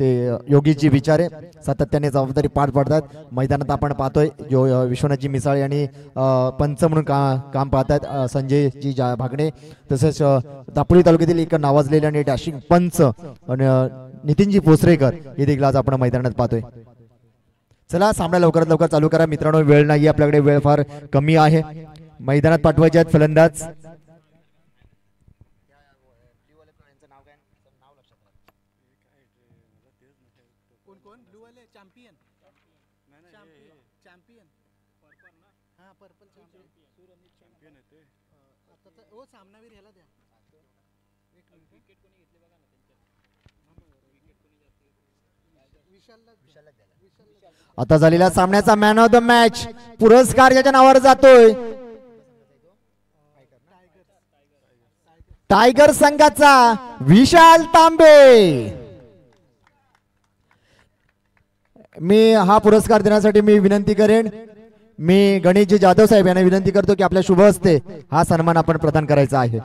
ते योगीजी विचारे सातत्याने जबाबदारी पार पाडतात. मैदानात आपण पाहतोय जो विश्वनाथजी मिसाळ यांनी पंच म्हणून का काम पाहतात संजयजी जा भागणे. तसेच दापोली तालुक्यातील एक नावाजलेले आणि डॅशिंग पंच आणि नितीनजी पोसरेकर हे देखील आज आपण मैदानात पाहतोय. चला सामना लवकरात लवकर चालू करा. मित्रांनो वेळ नाही आपल्याकडे वेळ फार कमी आहे. मैदानात पाठवायचे आहेत फलंदाज कोण कोण ब्लू वाले चॅम्पियन चॅम्पियन पर्पल ना हा पर्पल चॅम्पियन आता तर- ओ सामनावीर ह्याला द्या एक मिनिट विकेट कोणी घेतले बघा ना विशालला विशालला विशालला आता झालेल्या सामन्याचा मॅन ऑफ द मॅच पुरस्कार याच्या नावावर जातोय. टायगर संघाचा विशाल तांबे. मी हा पुरस्कार देण्यासाठी मी विनंती करेन. मी गणेशजी जाधव साहेब यांना विनंती करतो की आपल्या शुभ हस्ते हा सन्मान आपण प्रदान करायचा आहे.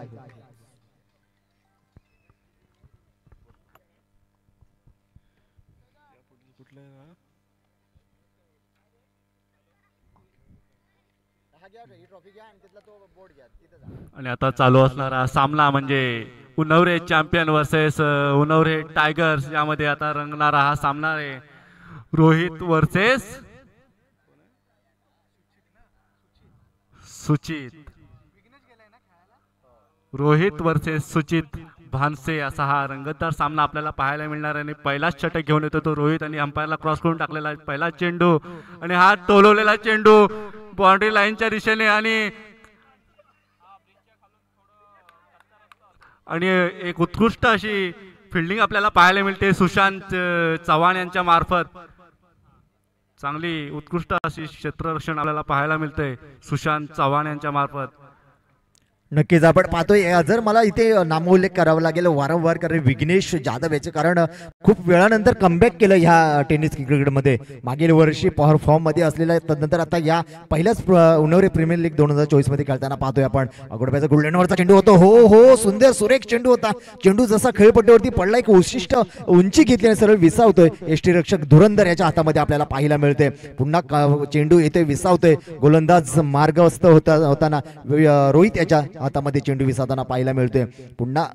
आणि आता चालू असणारा सामना म्हणजे Unavare champion versus Unavare tigers यामध्ये आता रंगणारा हा सामना आहे. रोहित वर्सेस सुचित. रोहित वर्सेस सुचित भानसे असा हा रंगतदार सामना आपल्याला पाहायला मिळणार आहे. आणि पहिलाच षटक घेऊन येतो तो रोहित आणि अंपायरला क्रॉस करून टाकलेला आहे. पहिला चेंडू आणि हा टोलवलेला चेंडू बाउंड्री लाईनच्या दिशेने आणि आणि एक उत्कृष्ट अशी फिल्डिंग आपल्याला पाहायला मिळते. सुशांत चव्हाण यांच्या मार्फत. चांगली उत्कृष्ट अशी क्षेत्ररक्षण आपल्याला पाहायला मिळते सुशांत चव्हाण यांच्या मार्फत. नक्कीच आपण पाहतोय. जर मला इथे नामोल्लेख करावा लागेल वारंवार कारण विघ्नेश जाधव याचे कारण खूप वेळानंतर कमबॅक केलं ह्या टेनिस क्रिकेटमध्ये मागील वर्षी पॉवर फॉर्ममध्ये असलेला तदनंतर आता या पहिल्याच प्र- प्रीमियर लीग दोन हजार चोवीसमध्ये खेळताना पाहतोय आपण. अगोडप्याचा गुल्डनवरचा चेंडू होतो. हो हो सुंदर सुरेख चेंडू होता. चेंडू जसा खेळपट्टीवरती पडला एक विशिष्ट उंची घेतली आणि सरळ विसावतोय. एष्टी रक्षक धुरंधर याच्या हातामध्ये आपल्याला पाहायला मिळते पुन्हा चेंडू येतोय विसावतोय. गोलंदाज मार्गस्थ होता होताना रोहित याच्या हातामध्ये चेंडू विसाताना पाहायला मिळतोय. पुन्हा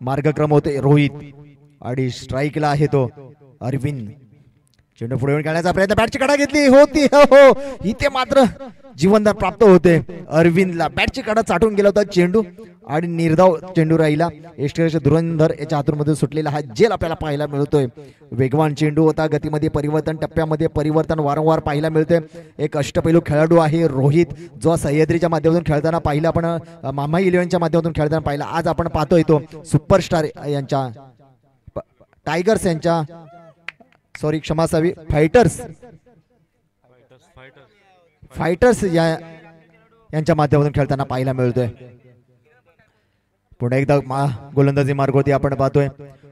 मार्गक्रम होते रोहित. आणि स्ट्राईकला आहे तो अरविंद. चेंडू पुढे येऊन खेळण्याचा प्रयत्न. बॅटची कडा घेतली. होती. हो हो. इथे मात्र जीवनदार प्राप्त होते अरविंदला. बॅटची कडा चाटून गेला होता चेंडू. आणि निर्धाव चेंडू राहिला. एष्टीरचे धुरंधर याच्या हातूनमधून सुटलेला हा जेल आपल्याला पाहायला मिळतोय. वेगवान चेंडू होता. गतीमध्ये परिवर्तन टप्प्यामध्ये परिवर्तन वारंवार पाहायला मिळतोय. एक अष्टपैलू खेळाडू आहे रोहित जो सह्याद्रीच्या माध्यमातून खेळताना पाहिला आपण मामा इलेव्हनच्या माध्यमातून खेळताना पाहिला. आज आपण पाहतोय तो सुपरस्टार यांच्या प- टायगर्स यांच्या सॉरी क्षमासावी फायटर्स. फायटर्स या यांच्या माध्यमातून खेळताना पाहायला मिळतोय. पुन्हा एकदा मा गोलंदाजी मार्गवरती आपण पाहतोय.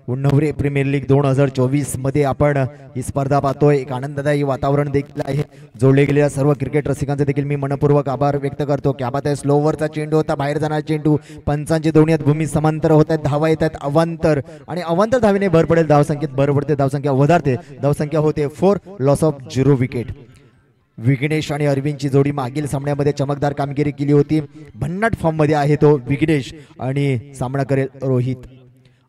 उन्नवरे प्रीमियर लीग दोन हजार चोवीसमध्ये आपण ही स्पर्धा पाहतोय. एक आनंददायी वातावरण देखील आहे. जोडले गेलेल्या सर्व क्रिकेट रसिकांचे देखील मी मनपूर्वक आभार व्यक्त करतो. की आहे स्लोवरचा चेंडू होता बाहेर जाणारा चेंडू. पंचांची दोन्ही आहेत भूमी समांतर होत आहेत धावा येत आहेत अवांतर. आणि अवांतर धावीने भर पडेल धावसंख्येत भर पडते धावसंख्या वधारते. धावसंख्या होते four loss of zero wicket Vighnesh आणि अरविंदची जोडी मागील सामन्यामध्ये चमकदार कामगिरी केली होती. भन्नाट फॉर्ममध्ये आहे तो विघ्नेश आणि सामना करेल रोहित.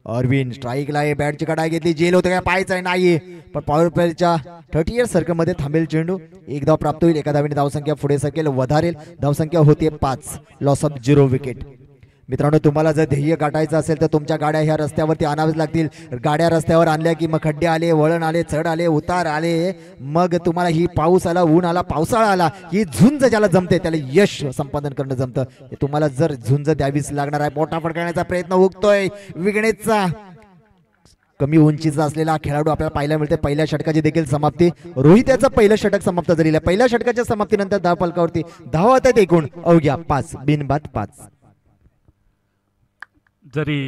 अरविंद स्ट्राईकला आहे बॅटची कडाई घेतली जेल होते काय पाहायचं आहे? नाही. पण पॉवर प्लेच्या थर्टी इयर सर्कलमध्ये थांबेल चेंडू. एक धाव प्राप्त होईल एका धावीने धावसंख्या पुढे सकेल वधारेल. धावसंख्या होते पाच. लॉस ऑफ झिरो विकेट मित्रांनो तुम्हाला जर ध्येय गाठायचं असेल तर तुमच्या गाड्या ह्या रस्त्यावरती आणाव्याच लागतील. गाड्या रस्त्यावर आणल्या की मग खड्डे आले वळण आले चढ आले उतार आले. मग तुम्हाला ही पाऊस आला ऊन आला पावसाळा आला ही झुंज ज्याला जमते त्याला यश संपादन करणं जमतं. तुम्हाला जर झुंज द्यावीच लागणार आहे मोठा फडकण्याचा प्रयत्न उगतोय. विघणेचा कमी उंचीचा असलेला खेळाडू आपल्याला पाहायला मिळते पहिल्या षटकाची देखील समाप्ती. रोहित याचा पहिलं षटक समाप्त झालेलं आहे. पहिल्या षटकाच्या समाप्तीनंतर दहा फलकावरती धावा होतात एकूण. अवघ्या पाच बिनबाद पाच. जरी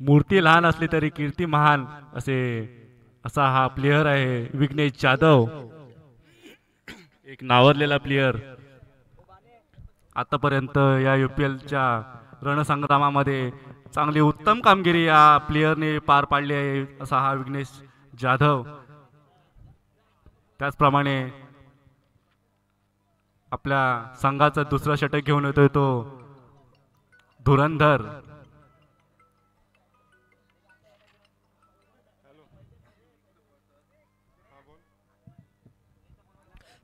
मूर्ती लहान असली तरी कीर्ती महान असे असा हा प्लेयर आहे विघ्नेश जाधव. एक नावरलेला प्लेयर आतापर्यंत या यू पी एलच्या रणसंग्रामामध्ये चांगली उत्तम कामगिरी या प्लेयरने पार पाडली आहे असा हा विघ्नेश जाधव. त्याचप्रमाणे आपल्या संघाचं दुसरं षटक घेऊन येतोय तो धुरंधर.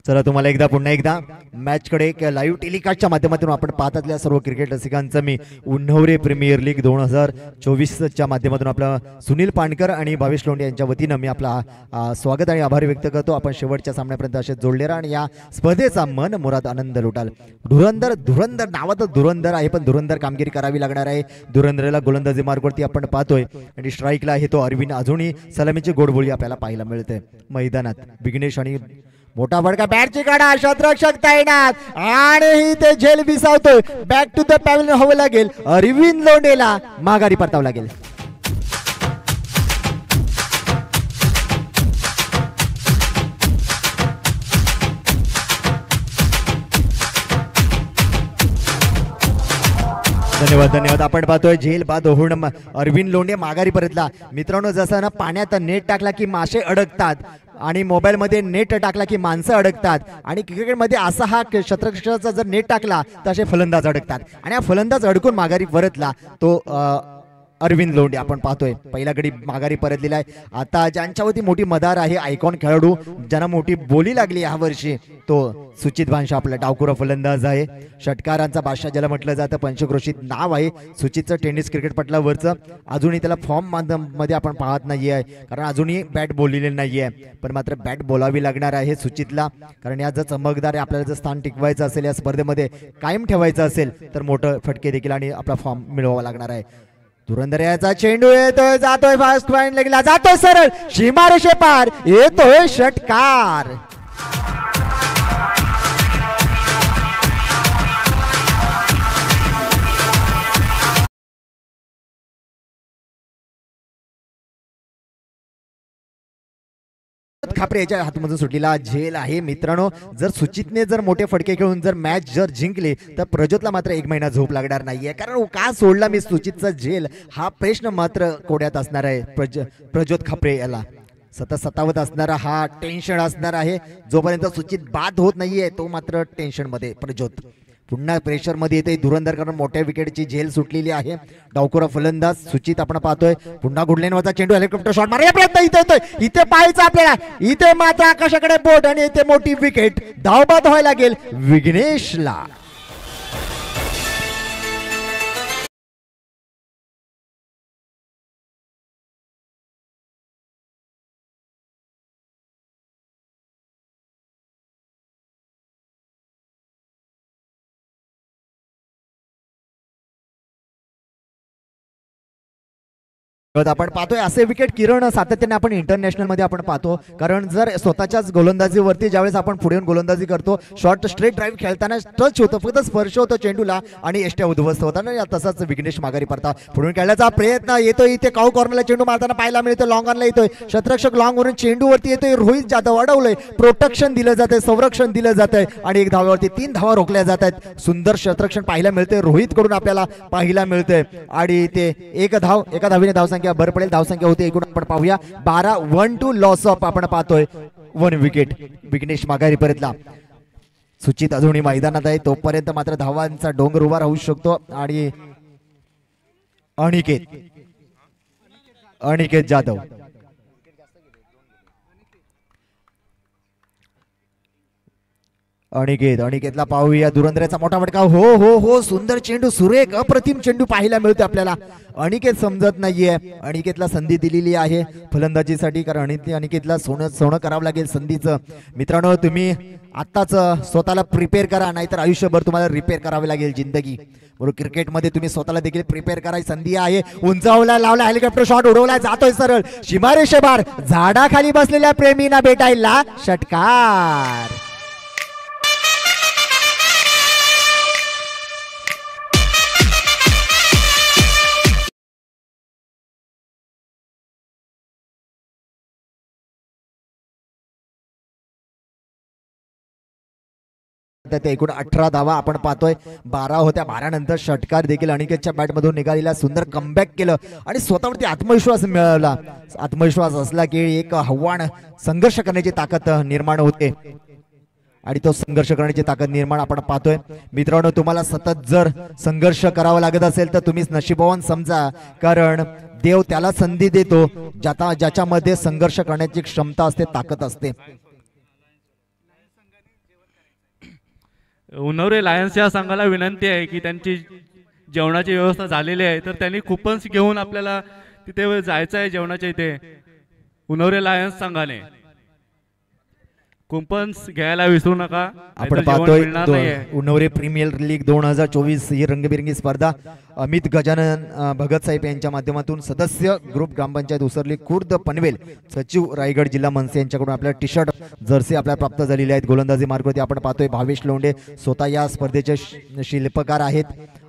चला तुम्हाला एकदा पुन्हा एकदा. मॅचकडे एक लाईव्ह टेलिकास्टच्या माध्यमातून आपण पाहत असलेल्या सर्व क्रिकेट रसिकांचं मी उन्हवरे प्रीमियर लीग दोन हजार चोवीसच्या माध्यमातून आपला सुनील पाणकर आणि भावेश लोंढे यांच्या वतीनं मी आपला स्वागत आणि आभार व्यक्त करतो. आपण शेवटच्या सामन्यापर्यंत असे जोडले राहा आणि या स्पर्धेचा मन मोरात आनंद लुटाल. धुरंधर धुरंधर नावातच धुरंधर आहे पण धुरंधर कामगिरी करावी लागणार आहे. धुरंधरला गोलंदाजी मार्गवरती आपण पाहतोय. आणि स्ट्राईकला आहे तो अरविंद अजूनही सलामीची गोडबोळी आपल्याला पाहायला मिळते. मैदानात विघ्नेश आणि मोठा फडका बॅटची काढा शतरक्षक तैनात. आणि ही ते झेल विसावतोय. बॅक टू द पॅव्हलियन हवं लागेल. अरविंद लोंडेला माघारी परतावं लागेल. धन्यवाद धन्यवाद. आपण पाहतोय झेल बाद होऊन अरविंद लोंढे माघारी परतला. मित्रांनो जसं ना पाण्यात नेट टाकला की मासे अडकतात आणि मोबाईलमध्ये नेट टाकला की माणसं अडकतात आणि क्रिकेटमध्ये असा हा क- जर नेट टाकला तर असे फलंदाज अडकतात. आणि हा फलंदाज अडकून माघारी परतला तो आ, अरविंद लोंढे आपण पाहतोय. पहिला गडी माघारी परतलेला आहे. आता ज्यांच्यावरती मोठी मदार आहे आयकॉन खेळाडू ज्यांना मोठी बोली लागली ह्या वर्षी तो सुचित भांशा आपला डावकुरा फलंदाज आहे. षटकारांचा बादशाह ज्याला म्हटलं जातं पंचक्रोशीत नाव आहे. सुचितचं टेनिस क्रिकेट पटलावरचं. अजूनही त्याला फॉर्ममध्ये आपण पाहत नाहीये आहे कारण अजूनही बॅट बोललेली नाहीये. पण मात्र बॅट बोलावी लागणार आहे सुचितला कारण या जर चमकदार आहे, आपल्याला जर स्थान टिकवायचं असेल या स्पर्धेमध्ये कायम ठेवायचं असेल तर मोठं फटके देखील आणि आपला फॉर्म मिळवावा लागणार आहे. धुरंधर याचा चेंडू येतोय जातोय फास्ट पॉइंट लगला जातोय सरळ. सीमारेषे पार येतोय षटकार. खापरे याच्या हातमधून सुटलेला झेल आहे. मित्रांनो जर सुचितने जर मोठे फटके खेळून जर मॅच जर जिंकले तर प्रज्योतला मात्र एक महिना झोप लागणार नाहीये. कारण का सोडला मी सुचितचा झेल? हा प्रश्न मात्र कोड्यात असणार आहे प्रज प्रज्योत खापरे याला. सतत सतावत असणारा हा टेन्शन असणार आहे. जोपर्यंत सुचित बाद होत नाहीये तो मात्र टेन्शनमध्ये. प्रज्योत. पुन्हा प्रेशरमध्ये येते धुरंधरकडून मोठ्या विकेटची झेल सुटलेली आहे. डावकुरा फलंदाज सुचित आपण पाहतोय. पुन्हा गुडलेनवरचा चेंडू हेलिकॉप्टर शॉट मारा प्रयत्न इथे येतोय. इथे पाहायचं आपल्याला. इथे मात्र आकाशाकडे बोट आणि इथे मोठी विकेट धावबाद व्हायला लागेल विघ्नेशला. आपण पाहतोय असे विकेट किरण सातत्याने आपण इंटरनॅशनलमध्ये आपण पाहतो. कारण जर स्वतःच्याच गोलंदाजीवरती ज्यावेळेस आपण पुढे येऊन गोलंदाजी करतो शॉर्ट स्ट्रेट ड्राईव्ह खेळताना टच होतं फक्त स्पर्श होतो चेंडूला आणि एष्ट्या उद्ध्वस्त होताना आणि तसाच विघ्नेश माघारी पडता पुढून खेळण्याचा प्रयत्न येतो इथे काऊ कॉर्नरला चेंडू मारताना पाहायला मिळतो लॉंग ऑनला येतोय. शतरक्षक लॉंग वरून चेंडूवरती येतोय. रोहित जाधव अडवलंय. प्रोटेक्शन दिलं जातंय. संरक्षण दिलं जातंय. आणि एक धावावरती तीन धावा रोखल्या जात आहेत सुंदर शतरक्षण पाहायला मिळतंय. रोहित कडून आपल्याला पाहायला मिळतंय. आणि ते एक धाव एका धावीने धावसंख्या भर पडेल. धावसंख्या होती एकूण. आपण पाहूया. बारा वन टू लॉस ऑफ आपण पाहतोय. वन विकेट विघ्नेश माघारी परतला. सुचित अजूनही मैदानात आहे. तोपर्यंत मात्र धावांचा डोंगर उभा राहू शकतो. आणि अनिकेत. अनिकेत जाधव. अनिकेत अनिकेतला पाहूया. धुरंदऱ्याचा मोठा फटका. हो हो हो सुंदर चेंडू सुरेख अप्रतिम चेंडू पाहायला मिळतो आपल्याला. अनिकेत समजत नाहीये. अनिकेतला संधी दिलेली आहे फलंदाजीसाठी कारण अनिकेतला सोनं सोनं करावं लागेल संधीचं. मित्रांनो तुम्ही आत्ताच स्वतःला प्रिपेअर करा नाहीतर आयुष्यभर तुम्हाला रिपेअर करावी लागेल जिंदगी. बरोबर क्रिकेटमध्ये तुम्ही स्वतःला देखील प्रिपेअर करायची संधी आहे. उंचावला लावला हेलिकॉप्टर शॉट उडवला जातोय सरळ. शिमारे शेबार झाडाखाली बसलेल्या प्रेमीना भेटायला षटकार. त्या एकूण अठरा धावा आपण पाहतोय. बारा होत्या. बारा नंतर षटकार देखील अनिकेतच्या बॅटमधून निघालेला सुंदर कमबॅक केलं. आणि स्वतःवरती आत्मविश्वास मिळवला आत्मविश्वास असला की एक आव्हान संघर्ष करण्याची ताकद निर्माण होते. आणि तो संघर्ष करण्याची ताकद निर्माण आपण पाहतोय. मित्रांनो तुम्हाला सतत जर संघर्ष करावा लागत असेल तर तुम्हीच नशिबवान समजा. कारण देव त्याला संधी देतो ज्याता ज्याच्यामध्ये संघर्ष करण्याची क्षमता असते ताकद असते. उन्हवरे लायन्स या संघाला विनंती आहे की त्यांची जेवणाची व्यवस्था झालेली आहे. तर त्यांनी कुपन्स घेऊन आपल्याला तिथे जायचं आहे जेवणाच्या इथे. उन्हवरे लायन्स संघाने. कुपन्स घ्यायला विसरू नका. आपण पाहतोय. उन्हवरे प्रीमियर लीग दोन हजार चोवीस ही रंगबिरंगी स्पर्धा. अमित गजानन भगत साहेब यांच्या माध्यमातून सदस्य ग्रुप ग्रामपंचायत उसरली खुर्द पनवेल सचिव रायगड जिल्हा मनसे यांच्याकडून आपल्या टी शर्ट जर्सी आपल्याला प्राप्त झालेली आहेत. गोलंदाजी मार्गवरती आपण पाहतोय भावेश लोंढे स्वतः या स्पर्धेचे शिल्पकार आहेत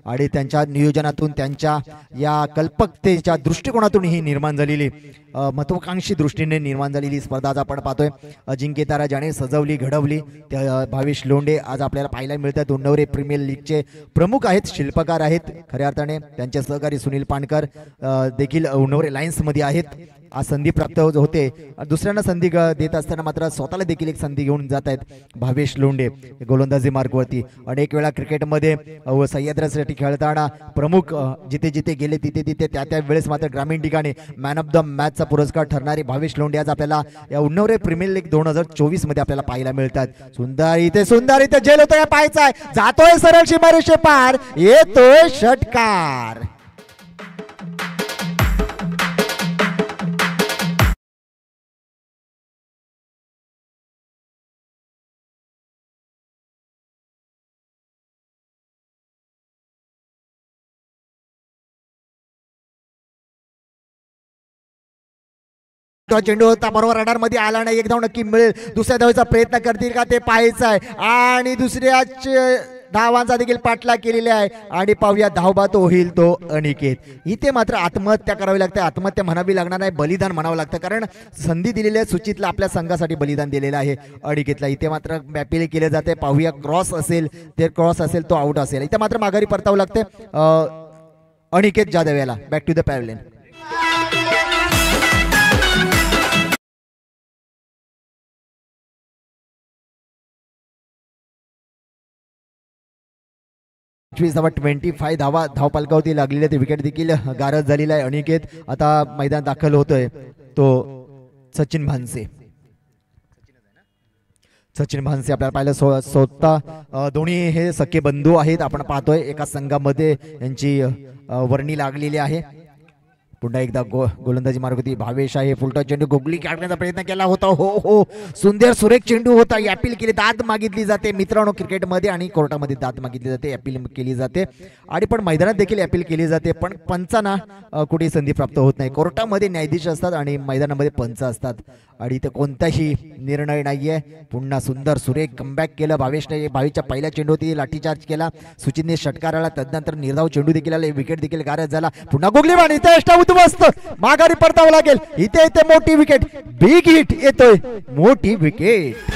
आणि त्यांच्या नियोजनातून त्यांच्या या कल्पकतेच्या दृष्टिकोनातून ही निर्माण झालेली महत्वाकांक्षी दृष्टीने निर्माण झालेली स्पर्धा आज आपण पाहतोय. अजिंक्य तारा ज्याने सजवली घडवली. त्या भावेश लोंडे आज आपल्याला पाहायला मिळतात. उन्नवरे प्रीमियर लीगचे प्रमुख आहेत शिल्पकार आहेत. खऱ्या अर्थाने त्यांचे सहकारी सुनील पाणकर देखील उन्नवरे लायन्समध्ये आहेत. आज संधी प्राप्त होते दुसऱ्यांना संधी देत असताना मात्र स्वतःला देखील एक संधी घेऊन जात आहेत भावेश लोंडे गोलंदाजी मार्गवरती. अनेक वेळा क्रिकेटमध्ये सह्याद्रासाठी खेळताना प्रमुख जिथे जिथे गेले तिथे तिथे त्या त्या वेळेस मात्र ग्रामीण ठिकाणी मॅन ऑफ द मॅच मॅचचा पुरस्कार ठरणारे भावेश लोंढे आज आपल्याला या उन्नवरे प्रीमियर लीग दोन हजार चोवीसमध्ये आपल्याला पाहायला मिळतात. सुंदर इथे सुंदर इथे जेल होतोय पाहायचा आहे. जातोय सरळ सीमारेषे पार. येतोय षटकार. तो चेंडू होता बरोबर रडारमध्ये आला नाही एक धाव नक्की मिळेल. दुसऱ्या धावेचा प्रयत्न करतील का ते पाहायचं आहे. आणि दुसऱ्या धावांचा देखील पाठलाग केलेला आहे. आणि पाहूया धावबा तो होईल तो अनिकेत. इथे मात्र आत्महत्या करावी लागते. आत्महत्या म्हणावी लागणार नाही बलिदान म्हणावं लागतं. कारण संधी दिलेली आहे सुचितला आपल्या संघासाठी बलिदान दिलेलं आहे अनिकेतला. इथे मात्र मॅपिले केले जाते पाहूया क्रॉस असेल ते क्रॉस असेल तो आउट असेल. इथे मात्र माघारी परतावं लागते अनिकेत जाधव याला. बॅक टू द पॅवलेन पंचवीस धावा ट्वेंटी फाय धावा धावपालकावरती लागलेले ते विकेट देखील. गारज झालेला आहे अनिकेत. आता मैदान दाखल होतोय. तो सचिन भानसे. सचिन भानसे आपल्याला पाहिलं स्व स्वतः दोन्ही हे सख्खे बंधू आहेत. आपण पाहतोय एका संघामध्ये यांची वर्णी लागलेली आहे. पुन्हा एकदा गो गोलंदाजी मार्ग होती भावेश आहे. फुलटा चेंडू गुगली काढण्याचा प्रयत्न केला होता. हो हो. सुंदर सुरेख चेंडू होता. अपील केली. दाद मागितली जाते. मित्रांनो क्रिकेटमध्ये आणि कोर्टामध्ये दाद मागितली जाते. अपील केली जाते. आणि पण मैदानात देखील अपील केली जाते. पण पंचांना कुठे संधी प्राप्त होत नाही. कोर्टामध्ये न्यायाधीश असतात आणि मैदानामध्ये पंच असतात. आणि इथे कोणताही निर्णय नाहीये. पुन्हा सुंदर सुरेख कमबॅक केलं. भावेशने भावेशच्या पहिल्या चेंडूवरती लाठीचार्ज केला. सुचितने षटकार आला तदनंतर निर्धाव चेंडू देखील आले. विकेट देखील गारज झाला. पुन्हा गुगली बाण इथे उद्ध्वस्त माघारी परतावं लागेल. इथे इथे मोठी विकेट बिग हिट येतोय. मोठी विकेट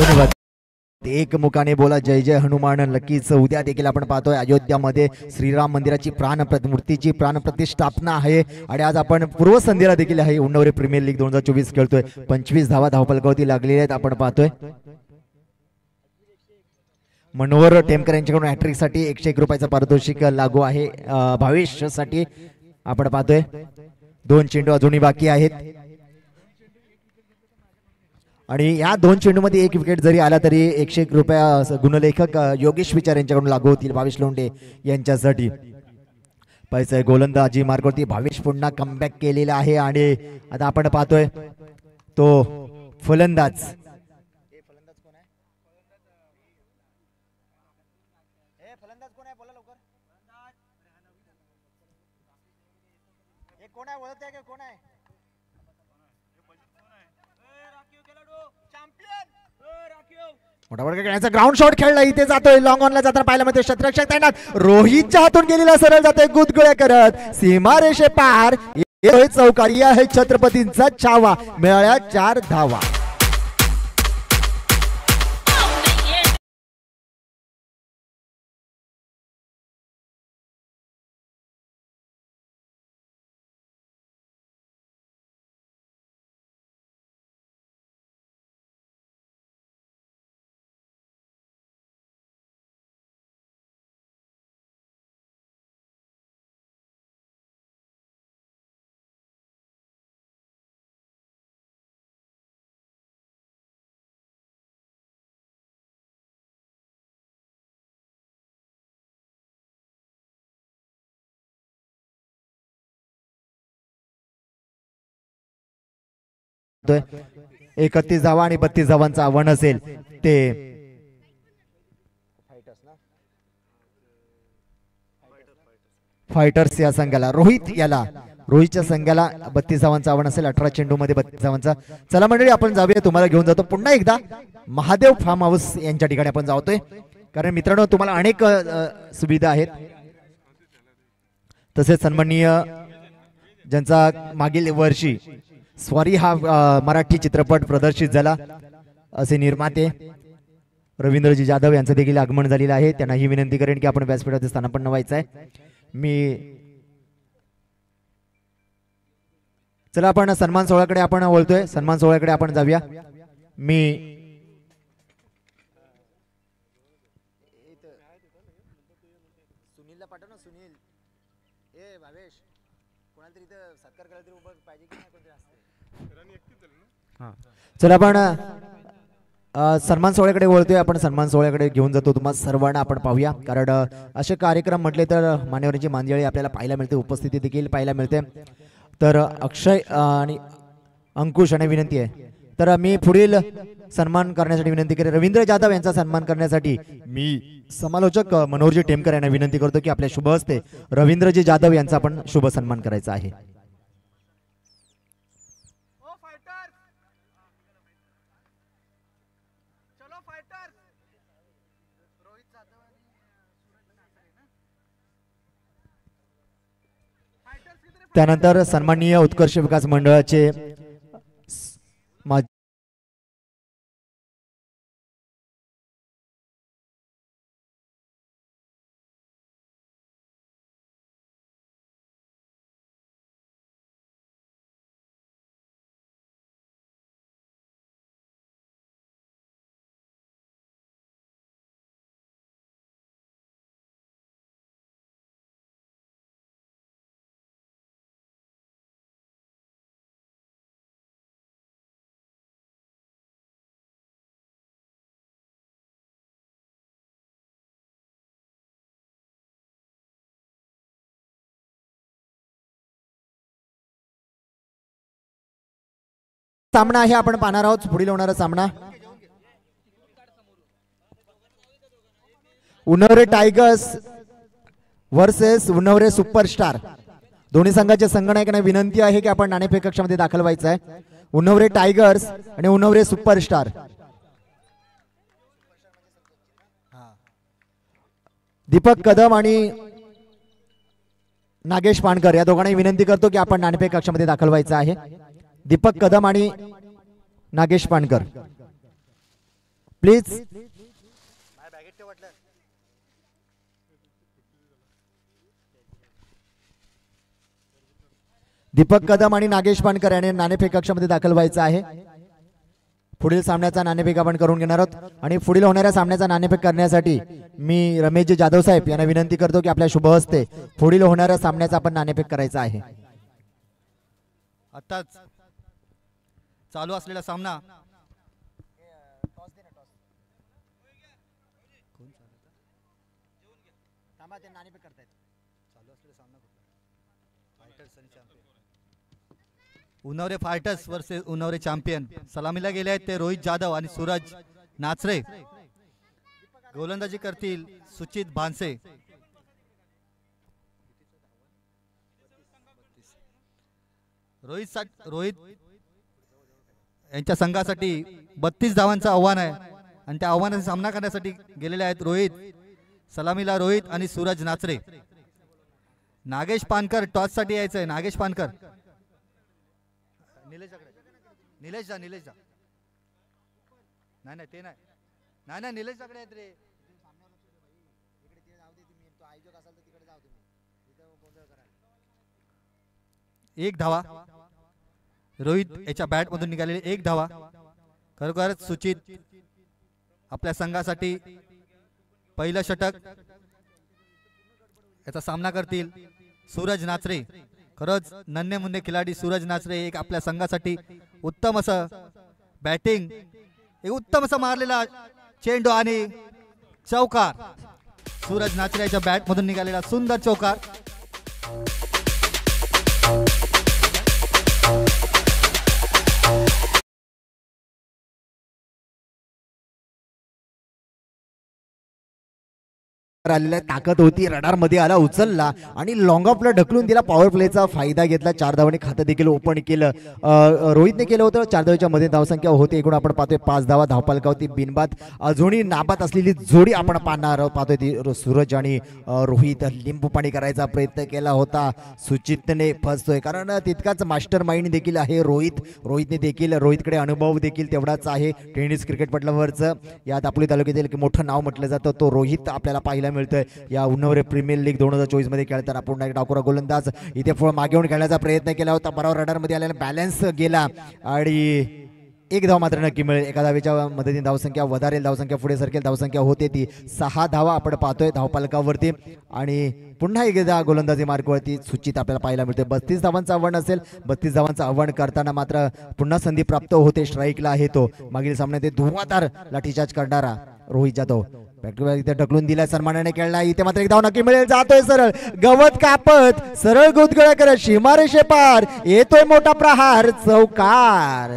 धन्यवाद. एक मुखाने बोला जय जय हनुमान नक्कीच उद्या देखील आपण पाहतोय. अयोध्यामध्ये श्रीराम मंदिराची प्राण मूर्तीची प्राण प्रतिष्ठापना आहे. आणि आज आपण पूर्वसंध्येला देखील आहे. उन्नवरे प्रीमियर लीग दोन हजार चोवीस खेळतोय. पंचवीस धावा धावपलकावरती लागलेल्या आहेत. आपण पाहतोय. मनोहर टेमकर यांच्याकडून हॅट्रिकसाठी एकशे एक रुपयाचं पारितोषिक लागू आहे. अं, आपण पाहतोय. दोन चेंडू अजूनही बाकी आहेत. आणि या दोन चेंडूमध्ये एक विकेट जरी आला तरी एकशे एक रुपया असं गुणलेखक योगेश विचार यांच्याकडून लागू होतील भावेश लोंडे यांच्यासाठी. पैसे गोलंदाजी मार्गवरती भावेश पुन्हा कमबॅक केलेला आहे आणि आता आपण पाहतोय तो फलंदाज. कोण आहे? का कोण आहे? मोठा खेळण्याचा ग्राउंड शॉट खेळला. इथे जातोय. लॉंग ऑनला जाताना पाहायला मिळते शत्रक्षक तैनात. रोहितच्या हातून गेलेला सरळ जातोय. गुदगुळ्या करत. सीमारेषे पार रोहित चौकारी आहे छत्रपतींचा छावा. मिळाल्या चार धावा. एकतीस धावा आणि बत्तीस धावांचं आव्हान असेल ते. फायटर्स या संघाला. रोहित याला. रोहितच्या संघाला बत्तीस धावांचं आव्हान असेल. अठरा चेंडू मध्ये बत्तीस धावांचा. चला मंडळी आपण जाऊया. तुम्हाला घेऊन जातो. पुन्हा एकदा महादेव फार्म हाऊस यांच्या ठिकाणी आपण जातोय. कारण मित्रांनो तुम्हाला अनेक सुविधा आहेत. तसेच सन्माननीय ज्यांचा मागील वर्षी स्वारी हा मराठी चित्रपट प्रदर्शित झाला. असे निर्माते रवींद्रजी जाधव यांचं देखील आगमन झालेलं आहे. त्यांना ही विनंती करेन की आपण व्यासपीठाचे स्थानापन्न व्हायचं आहे. मी चला आपण सन्मान सोहळ्याकडे आपण वळतोय. सन्मान सोहळ्याकडे आपण जाऊया. मी सुनीलला पाठव ना सुनील. ए भावेश. कोणाला तरी इथं सत्कार करायला तरी उभं पाहिजे की नाही कोणतरी असते चला आपण सन्मान सोहळ्याकडे वळतोय. आपण सन्मान सोहळ्याकडे घेऊन जातो. तुम्हा सर्वांना आपण पाहूया. कारण असे कार्यक्रम म्हटले तर मान्यवरांची मांदियाळी आपल्याला पाहायला मिळते. उपस्थिती देखील पाहायला मिळते. तर अक्षय आणि अंकुश आणि विनंती आहे. तर मी पुढील सन्मान करण्यासाठी विनंती करेन. रवींद्र जाधव यांचा सन्मान करण्यासाठी मी समालोचक मनोहरजी टेमकर यांना विनंती करतो की आपल्या शुभ हस्ते रवींद्रजी जाधव यांचा आपण शुभ सन्मान करायचा आहे. त्यानंतर सन्माननीय उत्कर्ष विकास मंडळाचे my सामना आहे आपण पाहणार आहोत. पुढील होणारा सामना. Unavare tigers versus Unnavare superstar. दोन्ही संघाच्या संगणकांना विनंती आहे की आपण नाणेफेक कक्षामध्ये दाखल व्हायचं आहे उनवरे टायगर्स आणि उन्नवरे सुपरस्टार. दीपक कदम आणि नागेश पाणकर या दोघांनाही विनंती करतो की आपण नाणेफेक कक्षामध्ये दाखल व्हायचं आहे. दीपक कदम आणि नागेश पाणकर प्लीज दीपक कदम आणि नागेश पाणकर यांनी नाणेफेक कक्षामध्ये दाखल व्हायचं आहे. पुढील सामन्याचा नाणेफेक आपण करून घेणार आहोत. आणि पुढील होणाऱ्या सामन्याचा नाणेफेक करण्यासाठी मी रमेशजी जाधव साहेब यांना विनंती करतो की आपल्या शुभ हस्ते पुढील होणाऱ्या सामन्याचा आपण नाणेफेक करायचा आहे. आताच चालू असलेला सामना. Unnavare fighters versus Unnavare champion सलामीला गेले आहेत ते रोहित जाधव आणि सूरज नाचरे. गोलंदाजी करतील सुचित भानसे. रोहित रोहित यांच्या संघासाठी बत्तीस धावांचं आव्हान आहे. आणि त्या आव्हानाचा सामना करण्यासाठी गेलेले आहेत रोहित सलामीला रोहित आणि सूरज नाचरे. नागेश पानकर टॉससाठी यायचंय. नागेश पानकर. निलेश निलेश जा निलेश जा नाही नाही ते नाही. नाही नाही निलेश जाकडे आहेत रे. एक धावा. रोहित याच्या बॅट मधून निघालेली एक धावा. खरोखरच सुचित आपल्या संघासाठी पहिलं षटक. याचा सामना करतील सूरज नाचरे. खरंच नन्हे मुन्ने खिलाडी सूरज नाचरे एक आपल्या संघासाठी उत्तम असं बॅटिंग एक उत्तम असं मारलेला चेंडू आणि चौकार. सूरज नाचरे याच्या बॅट मधून निघालेला सुंदर चौकार. आलेला ताकद होती रडारमध्ये आला उचलला आणि लॉंग ऑफला ढकलून दिला. पॉवर प्लेचा फायदा घेतला. चार धावांनी खातं देखील ओपन केलं. रोहितने केलं होतं. चार धावाच्या मध्ये धावसंख्या होती. एकूण आपण पाहतोय पाच धावा धावपालका होती बिनबाद. अजूनही नाबाद असलेली जोडी आपण पाहणार पाहतोय ती सूरज आणि रोहित लिंबू पाणी करायचा प्रयत्न केला होता. सुचितने फसतोय. कारण तितकाच मास्टर माइंड देखील आहे रोहित. रोहितने देखील रोहितकडे अनुभव देखील तेवढाच आहे. टेनिस क्रिकेटपटलावरचं यात या दापोली तालुक्यातील मोठं नाव म्हटलं जातं. तो रोहित आपल्याला पाहायला मिळतोय. या उन्नवरे प्रीमियर लीग दोन हजार चोवीसमध्ये खेळताना पुन्हा एक डाकुरा गोलंदाज इथे फळ मागे येऊन खेळण्याचा प्रयत्न केला होता. बरोबर रडारमध्ये आल्याने बॅलन्स गेला आणि एक धाव मात्र नक्की मिळेल. एका धावेच्या मदतीने धावसंख्या वधारेल धावसंख्या पुढे सरकेल धावसंख्या होते ती. सहा धावा आपण पाहतोय धावपालकावरती. आणि पुन्हा एकदा गोलंदाजी मार्गवरती सूचित आपल्याला पाहायला मिळते बत्तीस धावांचं आव्हान असेल बत्तीस धावांचं आव्हान करताना मात्र पुन्हा संधी प्राप्त होते. स्ट्राईकला आहे तो. मागील सामन्यात ते धुवाधार लाठीचार्ज करणारा रोहित जाधव. बॅटरीवर इथे ढकलून दिला सन्मानाने खेळला. इथे मात्र एक धाव नक्की मिळेल जातोय सरळ. गवत कापत सरळ गुदगळ करत सीमारेषे पार. येतोय मोठा प्रहार चौकार.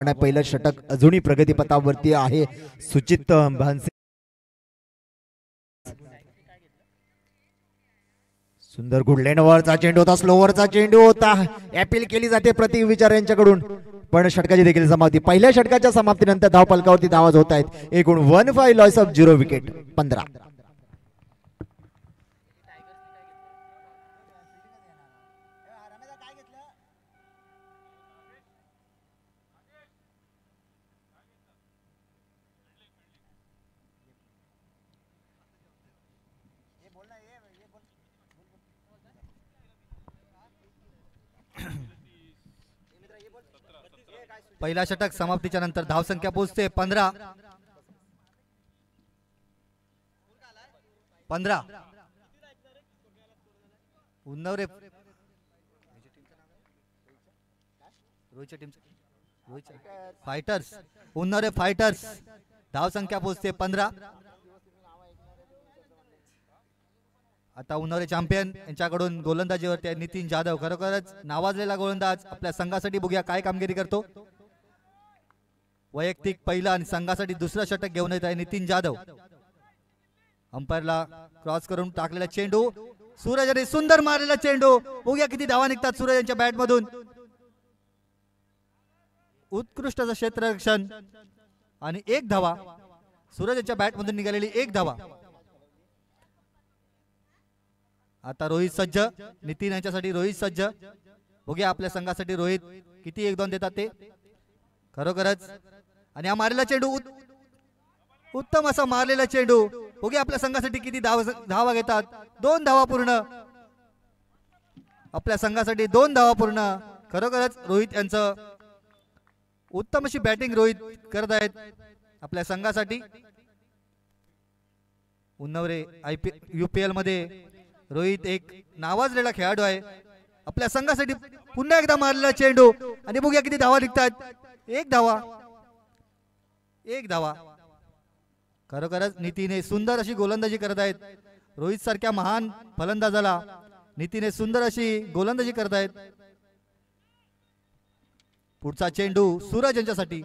पहिलं षटक अजूनही प्रगतीपथावरती आहे. सुचित भानसे. सुंदर गुडलेनवरचा चेंडू होता स्लोवरचा चेंडू होता. अपील केली जाते प्रति विचार यांच्याकडून. पण षटकाची देखील समाप्ती. पहिल्या षटकाच्या समाप्तीनंतर धावपलकावरती धावाज होत आहेत. एकूण one five loss of zero wicket पंधरा. पहिला षटक समाप्तीच्या नंतर धावसंख्या पोहोचते. पंधरा. पंधरा. उन्नवरे. फायटर्स उन्नवरे फायटर्स धावसंख्या पोहोचते. पंधरा. आता उन्नवरे चॅम्पियन यांच्याकडून गोलंदाजीवरती आहे नितीन जाधव. खरोखरच नावाजलेला गोलंदाज आपल्या संघासाठी बघूया काय कामगिरी करतो. वैयक्तिक पहिला आणि संघासाठी दुसरं षटक घेऊन येत आहे नितीन जाधव. अंपायरला क्रॉस करून टाकलेला चेंडू. सूरजने सुंदर मारलेला चेंडू. बघूया किती धावा निघतात सूरज यांच्या बॅट मधून उत्कृष्ट क्षेत्ररक्षण. आणि एक धावा. सूरज यांच्या बॅटमधून निघालेली एक धावा. आता रोहित सज्ज. नितीन यांच्यासाठी रोहित सज्ज. बघूया आपल्या संघासाठी रोहित किती एक दोन देतात ते. खरोखरच आणि हा मारलेला चेंडू उत्तम असा मारलेला चेंडू. बघे आपल्या संघासाठी किती धाव धावा घेतात? दोन धावा पूर्ण. आपल्या संघासाठी दोन धावा पूर्ण. खरोखरच रोहित यांचं उत्तम अशी बॅटिंग रोहित करत आहेत. आपल्या संघासाठी. उन्नवरे आय पी युपीएलमध्ये रोहित एक नावाजलेला खेळाडू आहे. आपल्या संघासाठी पुन्हा एकदा मारलेला चेंडू. आणि बघूया किती धावा निघतात एक धावा. एक धावा. खरोखरच नितीने सुंदर अशी गोलंदाजी करत आहेत. रोहित सारख्या महान फलंदाजाला नितीने सुंदर अशी गोलंदाजी करत आहेत. पुढचा चेंडू सूरज यांच्यासाठी.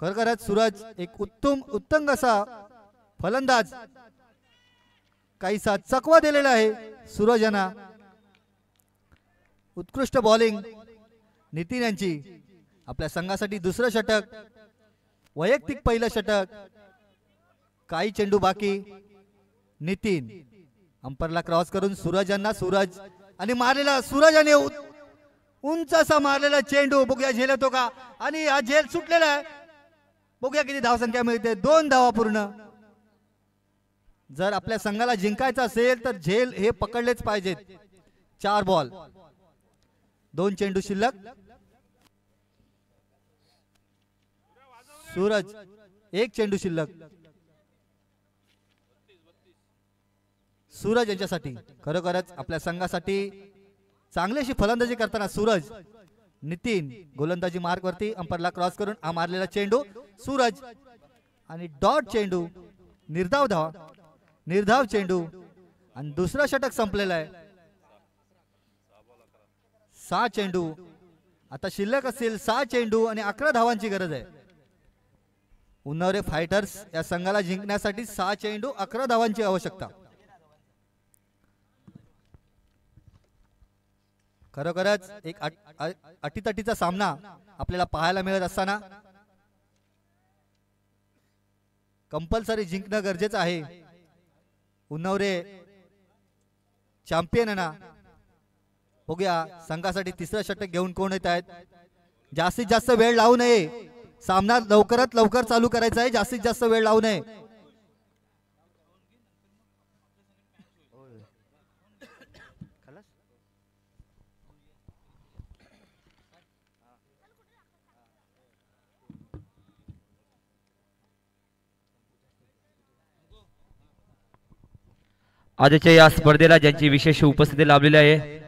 खरोखरच सूरज एक उत्तम उत्तंग असा फलंदाज. काहीसा चकवा दिलेला आहे सूरज यांना. उत्कृष्ट बॉलिंग नितीन यांची आपल्या संघासाठी दुसरं षटक. वैयक्तिक पहिलं षटक. काही चेंडू बाकी. नितीन. अंपरला क्रॉस करून सूरज यांना सूरज. आणि मारलेला सूरज आणि उ- उंच. असा मारलेला चेंडू. बघूया झेल येतो का? आणि हा झेल सुटलेला आहे. बघूया किती धावसंख्या मिळते. दोन धावा पूर्ण. जर आपल्या संघाला जिंकायचं असेल तर झेल हे पकडलेच पाहिजेत. चार बॉल. दोन चेंडू शिल्लक. सूरज एक चेंडू शिल्लक. सूरज यांच्यासाठी खरोखरच आपल्या संघासाठी चांगलीशी फलंदाजी करताना सूरज नितीन गोलंदाजी मार्क वरती अंपरला क्रॉस करून हा मारलेला चेंडू सूरज आणि डॉट चेंडू निर्धाव धाव निर्धाव चेंडू आणि दुसरा षटक संपलेला आहे. सहा चेंडू. आता शिल्लक असतील सहा चेंडू आणि अकरा धावांची गरज आहे. उन्नावरे फायटर्स या संघाला जिंकण्यासाठी सहा चेंडू अकरा धावांची आवश्यकता. खरोखरच एक अटीतटीचा सामना आपल्याला पाहायला मिळत असताना कंपल्सरी जिंकणं गरजेचं आहे. उन्नवरे चॅम्पियन ना. बघूया संघासाठी तिसरं षटक घेऊन कोण येत आहेत? जास्तीत जास्त वेळ लावू नये. सामना लवकरात लवकर चालू करायचा आहे. जास्तीत जास्त वेळ लावू नये. आजच्या या स्पर्धेला ज्यांची विशेष उपस्थिती लाभलेली आहे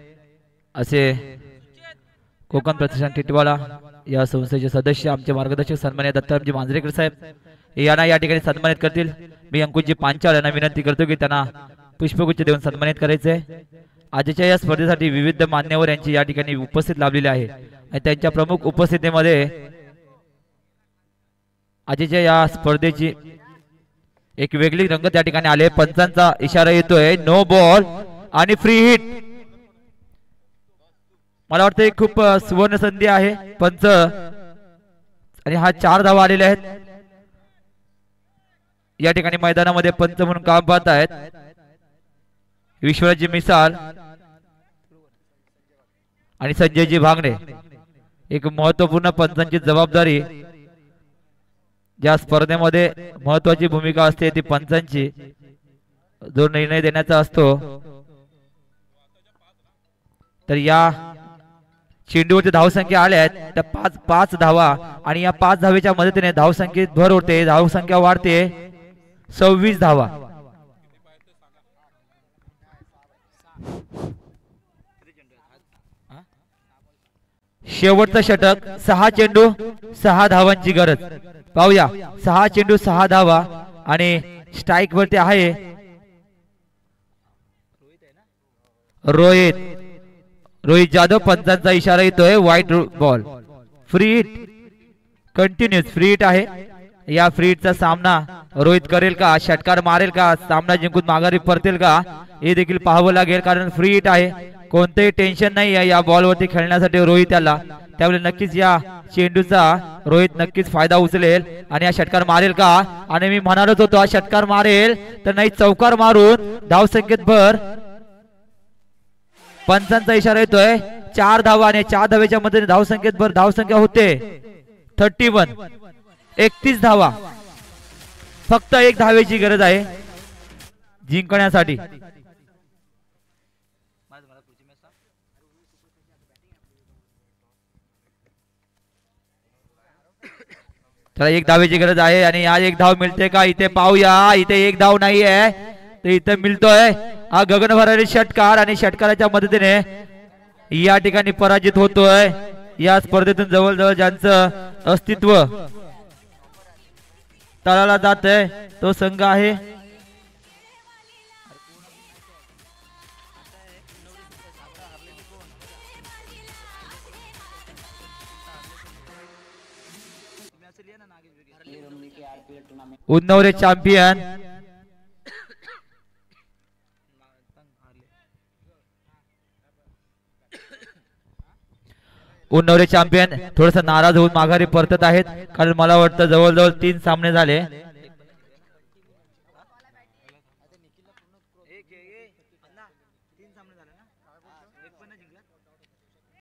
असे कोकण प्रतिष्ठान टिटवाळा या संस्थेचे सदस्य आमचे मार्गदर्शक सन्मान्य दत्तारामजी मांजरेकर साहेब. यांना या ठिकाणी सन्मानित करतील. मी अंकुशजी पांचाळ यांना विनंती करतो की त्यांना पुष्पगुच्छ देऊन सन्मानित करायचे. आजच्या या स्पर्धेसाठी विविध मान्यवर यांची या ठिकाणी उपस्थित लाभलेली आहे. आणि त्यांच्या प्रमुख उपस्थितीमध्ये आजच्या या स्पर्धेची एक वेगळी रंग त्या ठिकाणी आले पंचांचा इशारा येतोय. नो बॉल आणि फ्री हिट मला वाटतं एक खूप सुवर्ण संधी आहे. पंच आणि हा चार धावा आलेले आहेत. या ठिकाणी मैदानामध्ये पंच म्हणून काम पाहत आहेत. विश्वराजी मिसाल आणि संजयजी भांगणे एक महत्त्वपूर्ण पंचांची जबाबदारी ज्या स्पर्धेमध्ये महत्वाची भूमिका असते ती पंचांची. जो निर्णय देण्याचा असतो. तर या चेंडूवरती धावसंख्या आल्या आहेत. त्या पाच पाच धावा. आणि या पाच धावेच्या मदतीने धावसंख्येत भर होते धावसंख्या वाढते. सव्वीस धावा. शेवटचं षटक. सहा चेंडू सहा धावांची गरज. पाहूया. सहा चेंडू सहा धावा. आणि स्ट्राईक वरती आहे. रोहित. रोहित जाधव पंचांचा इशारा येतोय. White ball free hit continuous free hit आहे. या फ्री हिटचा सामना रोहित करेल का? षटकार मारेल का? सामना जिंकून माघारी परतेल का? हे देखील पाहावं लागेल कारण फ्री हिट आहे. कोणतंही टेन्शन नाही आहे या बॉलवरती खेळण्यासाठी रोहित याला. त्यामुळे नक्कीच या चेंडूचा रोहित नक्कीच फायदा उचलेल. आणि हा षटकार मारेल का? आणि मी म्हणालच होतो हा षटकार मारेल. तर नाही चौकार मारून धावसंख्येत भर पंचांचा इशारा येतोय. चार धावा आणि चार धावेच्या मदतीने धाव संख्येत भर धाव संख्या होते. थर्टी वन एकतीस धावा. फक्त एक धावेची गरज आहे. जिंकण्यासाठी. त्याला एक धावेची गरज आहे आणि आज एक धाव मिळते का? इथे पाहूया. इथे एक धाव नाही आहे तर इथे मिळतोय. हा गगन भरारी षटकार आणि षटकाराच्या मदतीने या ठिकाणी पराजित होतोय. या स्पर्धेतून जवळजवळ ज्यांचं अस्तित्व तळाला जात आहे तो संघ आहे. उन्नवरे चॅम्पियन उन्नवरे चॅम्पियन थोडस नाराज होऊन माघारी परतत आहेत. कारण मला वाटतं जवळजवळ तीन सामने झाले.